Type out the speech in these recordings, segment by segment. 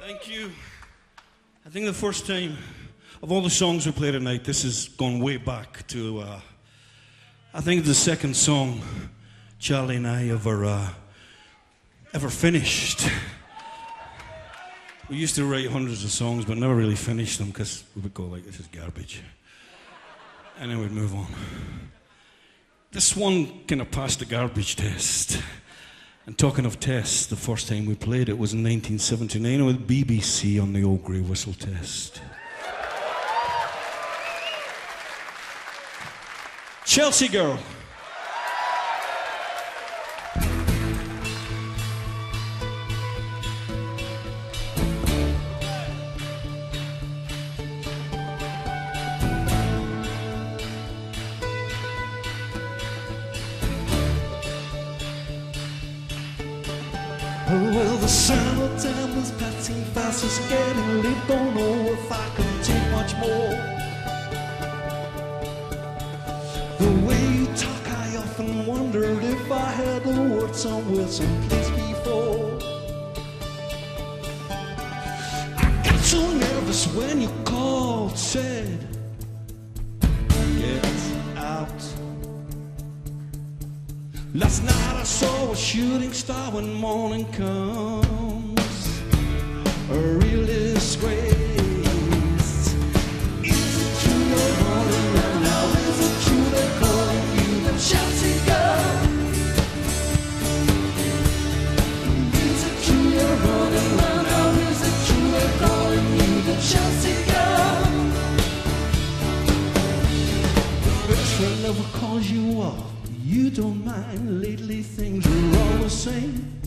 Thank you. I think the first time of all the songs we play tonight, this has gone way back to. Uh, I think the second song Charlie and I ever uh, ever finished. We used to write hundreds of songs, but never really finished them because we would go like, "This is garbage," and then we'd move on. This one kind of passed the garbage test. And talking of tests, the first time we played it was in 1979 with BBC on the old grey whistle test. Chelsea Girl. Well, the summertime was passing fast, it's getting late, don't know if I can take much more. The way you talk, I often wondered if I had the words somewhere, someplace before. I got so nervous when you called, said, Last night I saw a shooting star when morning comes. A real disgrace. Is it true now? Is it true they're calling you the Chelsea girl? Is it true you're running? Is it true they're calling you the Chelsea girl? Best friend never calls you up. You don't mind lately, things are all the same.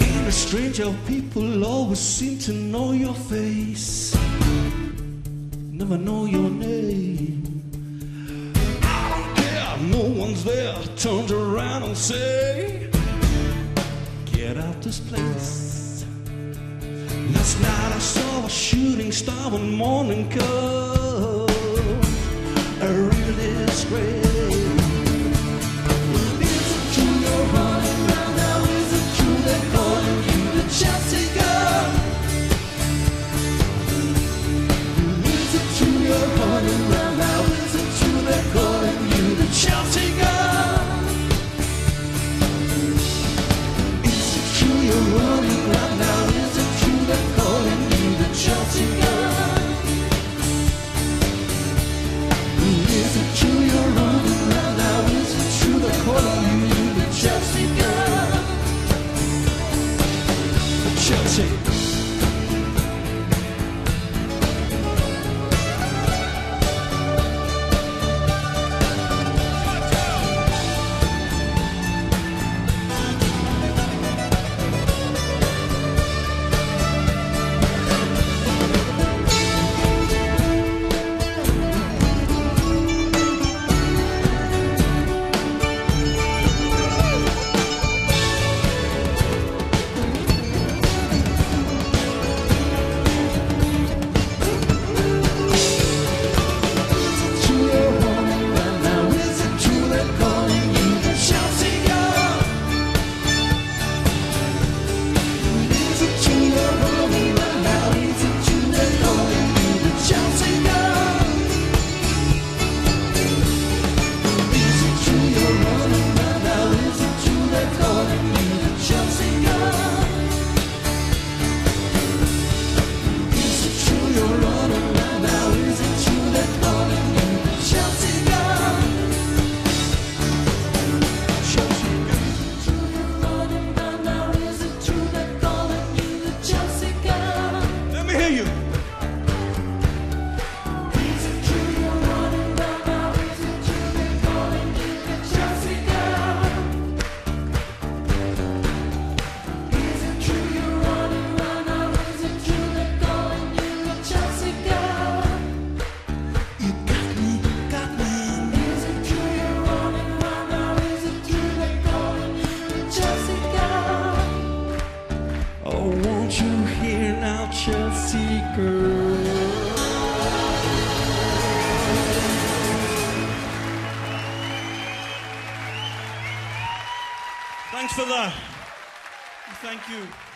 Ain't it strange how people always seem to know your face, never know your name. I don't care, no one's there. Turns around and say, Get out this place. Last night I saw a shooting star when morning comes. Chelsea girl? Thanks for that. Thank you.